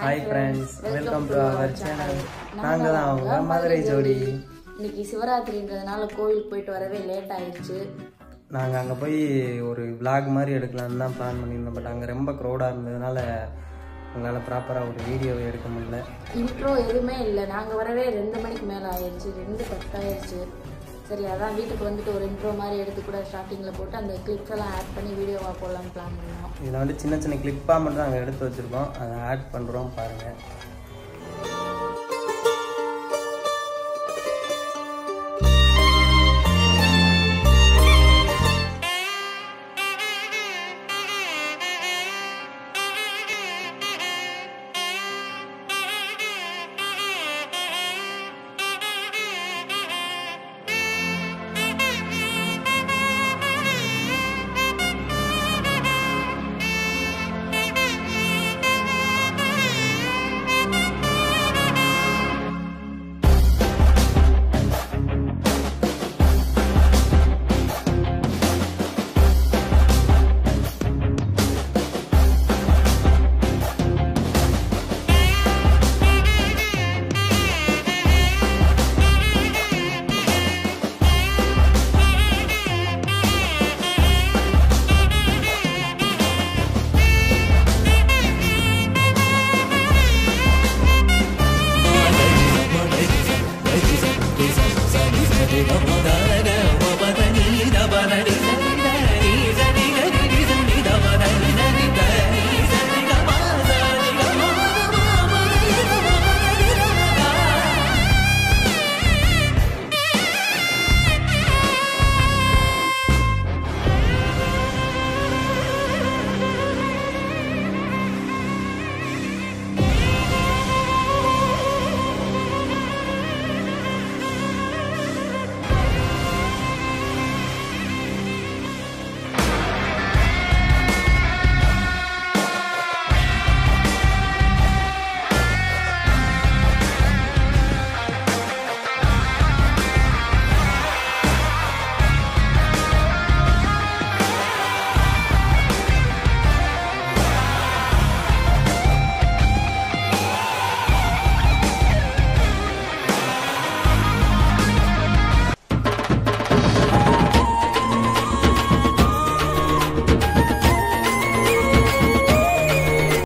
Hi friends welcome to our channel நாங்கள் தான் அவங்க மதுரை ஜோடி. இன்னைக்கு சிவராத்திரின்றதுனால கோவிலுக்கு போயிட்டு வரவே லேட் ஆயிடுச்சு. நாங்கள் அங்கே போய் ஒரு vlog மாதிரி எடுக்கலாம்னு தான் பிளான் பண்ணியிருந்தோம். பட் அங்கே ரொம்ப க்ரௌடாக இருந்ததுனால எங்களால் ப்ராப்பராக ஒரு வீடியோ எடுக்க முடியல. இன்ட்ரோ எதுவுமே இல்லை. நாங்கள் வரவே ரெண்டு மணிக்கு மேலே ஆயிடுச்சு. ரெண்டு பத்தாயிடுச்சு சரி அதான் வீட்டுக்கு வந்துட்டு ஒரு இன்ட்ரோ மாதிரி எடுத்து கூட ஸ்டார்டிங்கில் போட்டு அந்த கிளிப்ஸ் எல்லாம் ஆட் பண்ணி வீடியோவாக போடலாம்னு பிளான் பண்ணோம். இதில் வந்து சின்ன சின்ன கிளிப்பாக மட்டும் நாங்கள் எடுத்து வச்சுருக்கோம். அதை ஆட் பண்ணுறோம் பாருங்கள்